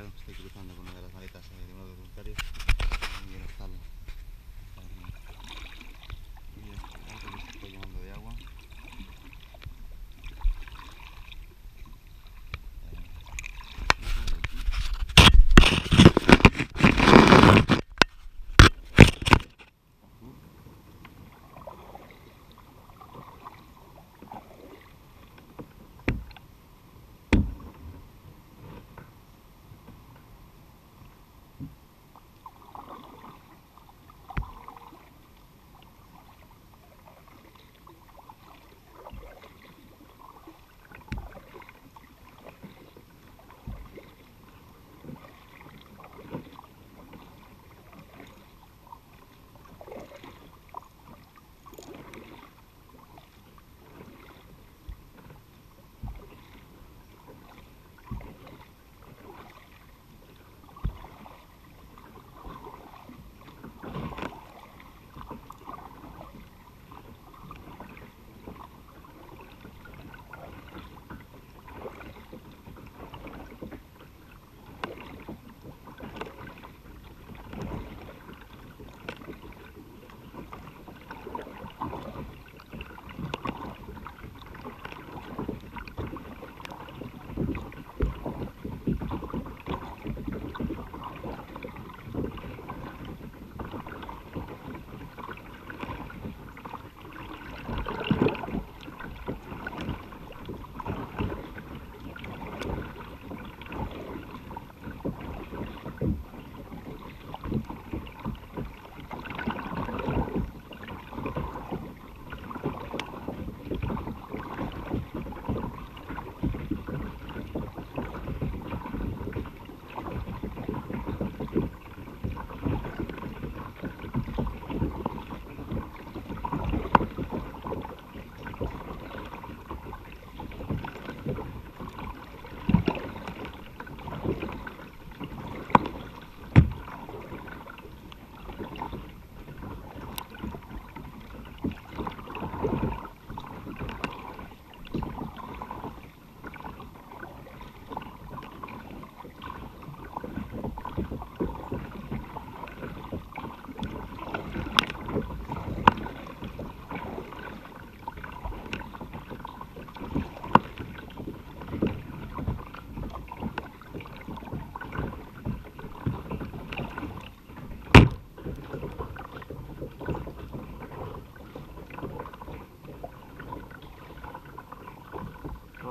estoy cruzando con una de las maletas eh,